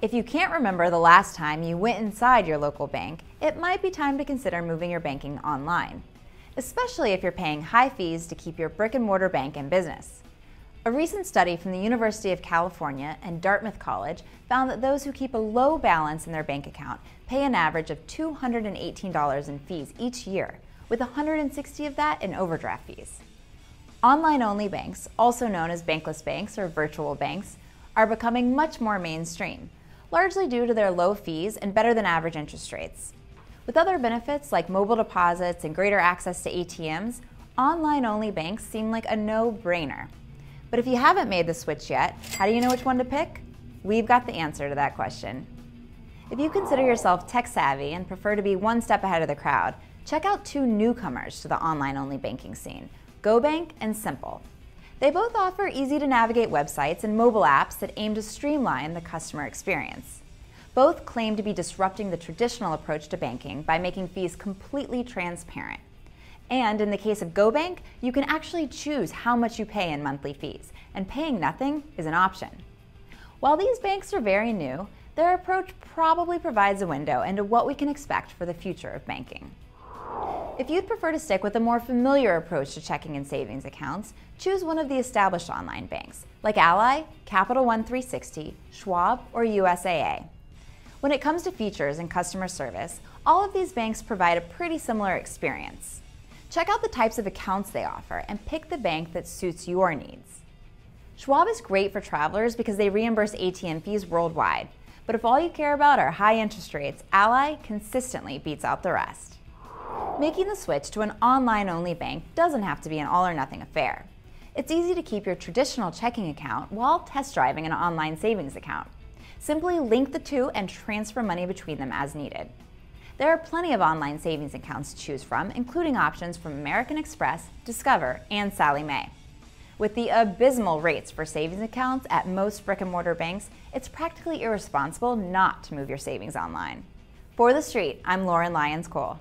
If you can't remember the last time you went inside your local bank, it might be time to consider moving your banking online, especially if you're paying high fees to keep your brick and mortar bank in business. A recent study from the University of California and Dartmouth College found that those who keep a low balance in their bank account pay an average of $218 in fees each year, with 160 of that in overdraft fees. Online-only banks, also known as branchless banks or virtual banks, are becoming much more mainstream, largely due to their low fees and better than average interest rates. With other benefits like mobile deposits and greater access to ATMs, online-only banks seem like a no-brainer. But if you haven't made the switch yet, how do you know which one to pick? We've got the answer to that question. If you consider yourself tech savvy and prefer to be one step ahead of the crowd, check out two newcomers to the online-only banking scene, GoBank and Simple. They both offer easy to navigate websites and mobile apps that aim to streamline the customer experience. Both claim to be disrupting the traditional approach to banking by making fees completely transparent. And in the case of GoBank, you can actually choose how much you pay in monthly fees, and paying nothing is an option. While these banks are very new, their approach probably provides a window into what we can expect for the future of banking. If you'd prefer to stick with a more familiar approach to checking and savings accounts, choose one of the established online banks, like Ally, Capital One 360, Schwab, or USAA. When it comes to features and customer service, all of these banks provide a pretty similar experience. Check out the types of accounts they offer and pick the bank that suits your needs. Schwab is great for travelers because they reimburse ATM fees worldwide, but if all you care about are high interest rates, Ally consistently beats out the rest. Making the switch to an online-only bank doesn't have to be an all-or-nothing affair. It's easy to keep your traditional checking account while test driving an online savings account. Simply link the two and transfer money between them as needed. There are plenty of online savings accounts to choose from, including options from American Express, Discover, and Sallie Mae. With the abysmal rates for savings accounts at most brick and mortar banks, it's practically irresponsible not to move your savings online. For The Street, I'm Lauren Lyons Cole.